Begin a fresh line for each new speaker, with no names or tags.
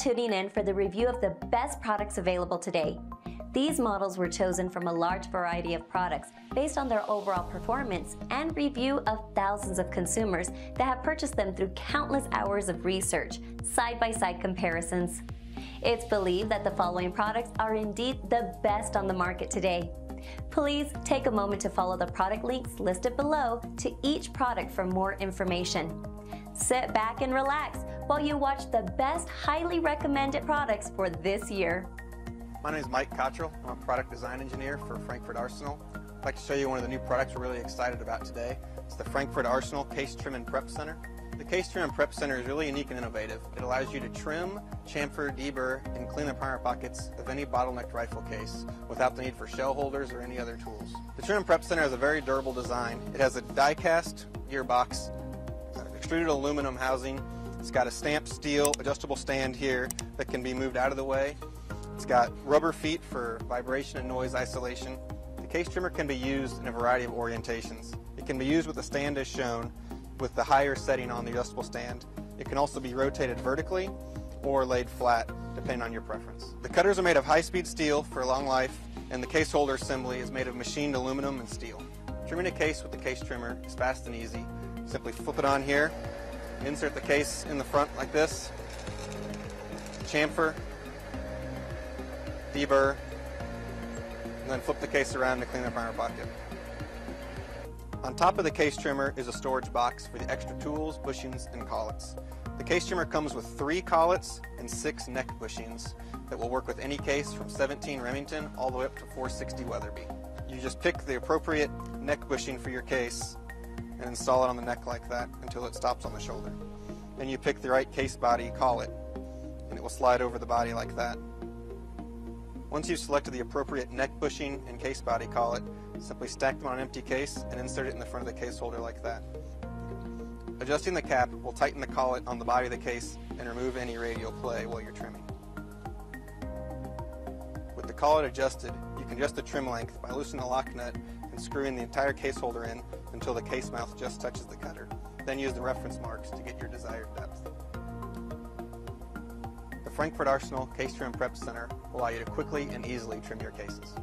tuning in for the review of the best products available today. These models were chosen from a large variety of products based on their overall performance and review of thousands of consumers that have purchased them through countless hours of research, side-by-side -side comparisons. It's believed that the following products are indeed the best on the market today. Please take a moment to follow the product links listed below to each product for more information. Sit back and relax while you watch the best highly recommended products for this year.
My name is Mike Cottrell. I'm a product design engineer for Frankford Arsenal. I'd like to show you one of the new products we're really excited about today. It's the Frankford Arsenal Case Trim and Prep Center. The Case Trim and Prep Center is really unique and innovative. It allows you to trim, chamfer, deburr, and clean the primer pockets of any bottlenecked rifle case without the need for shell holders or any other tools. The Trim and Prep Center has a very durable design. It has a die-cast gearbox, extruded aluminum housing. It's got a stamped steel adjustable stand here that can be moved out of the way. It's got rubber feet for vibration and noise isolation. The case trimmer can be used in a variety of orientations. It can be used with the stand as shown, with the higher setting on the adjustable stand. It can also be rotated vertically or laid flat, depending on your preference. The cutters are made of high-speed steel for long life, and the case holder assembly is made of machined aluminum and steel. Trimming a case with the case trimmer is fast and easy. Simply flip it on here, insert the case in the front like this, chamfer, deburr, and then flip the case around to clean the primer pocket. On top of the case trimmer is a storage box for the extra tools, bushings, and collets. The case trimmer comes with three collets and six neck bushings that will work with any case from 17 Remington all the way up to 460 Weatherby. You just pick the appropriate neck bushing for your case and install it on the neck like that until it stops on the shoulder. Then you pick the right case body collet and it will slide over the body like that. Once you've selected the appropriate neck bushing and case body collet, simply stack them on an empty case and insert it in the front of the case holder like that. Adjusting the cap will tighten the collet on the body of the case and remove any radial play while you're trimming. With the collet adjusted, you can adjust the trim length by loosening the lock nut and screwing the entire case holder in until the case mouth just touches the cutter. Then use the reference marks to get your desired depth. The Frankford Arsenal Case Trim Prep Center will allow you to quickly and easily trim your cases.